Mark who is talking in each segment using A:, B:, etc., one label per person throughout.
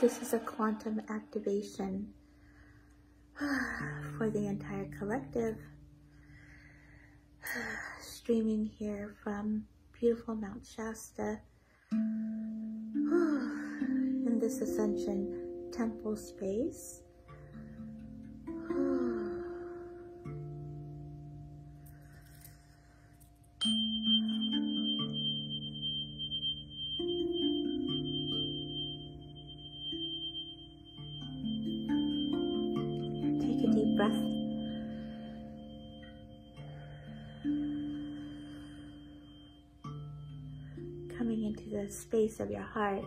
A: This is a quantum activation for the entire collective. Streaming here from beautiful Mount Shasta in this Ascension Temple space. Breath. Coming into the space of your heart.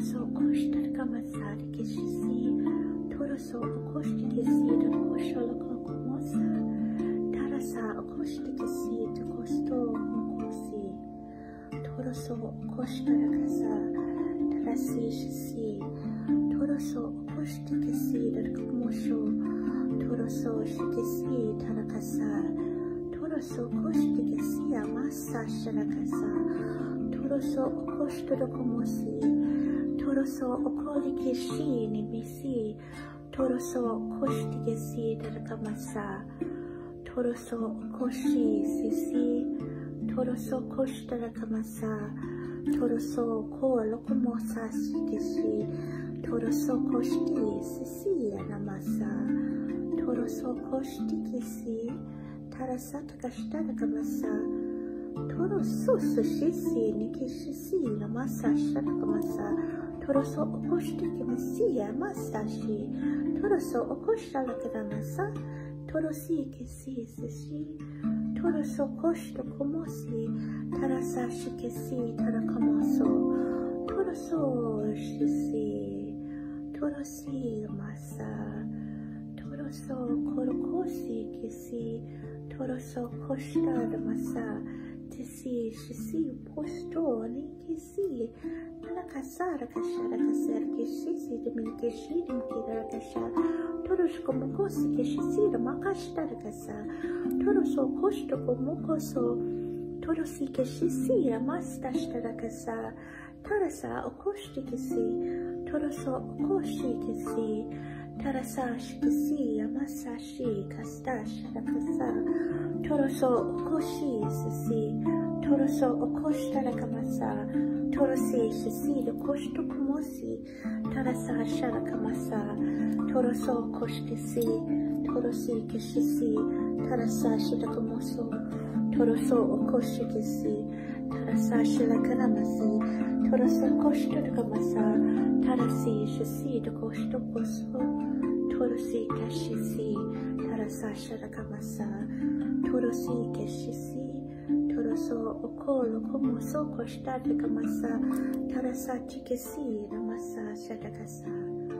A: Toroso koshta kamasa kishisi. Toroso koshta kisida koshala komosa. Tarasa koshta kisida kosto mokosi. Toroso koshta rakasa. Tarasi shisi. Toroso koshta kisida komosho. Toroso shikisi tarakasa. Toroso koshti que sia masa sharakasa. Toroso okoshto komosi. Toroso okoli torso okolikisi ni bisi. Toroso koshti que si darakamasa. Toroso koshi sisi. Toroso koshta rakamasa. Toroso ko lokomosa shikisi, Toroso koshti sisi anamasa. Toroso koshti que si. Tarasata kashtara kamasa. Toro so sushisi nikishisi namasa sharakamasa. Toro so okoshti kimasiya masashi. Toro so okoshala kadamasa. Toro si kisi sishi. Toro so koshto komosi. Tarasa shikisi tarakamoso. Toro so shisi. Toro si masa. Toro so korokosi kisi. Toroso costa da massa, tisi, shisi, posto, nikisi, nala kasara kashara kasar, kishisi, dimilke shi, dimkira kasha, toros como kosi, kishisi, da makashta da kasa, toroso costo como koso, torosi kishisi, da masta da kasa, tarasa, Tara sah shikisi, ama sah shi, kastash rakasa Toroso okoshi sisi Toroso okoshta rakamasa Torosi shisi okoshto kumosi Tarasa sharakamasa Toroso okoshkisi Torosi kishisi Tarasa shirakamoso Toroso okoshikisi Tarasa shirakaramasi Toroso okoshto rakamasa Tarasi shisi okoshto koso Torosi kashisi, tarasasha rakamasa, Torosi keshisi, Toroso okolo komoso koshta rakamasa, Tarasa chikesi ramasa shatakasa.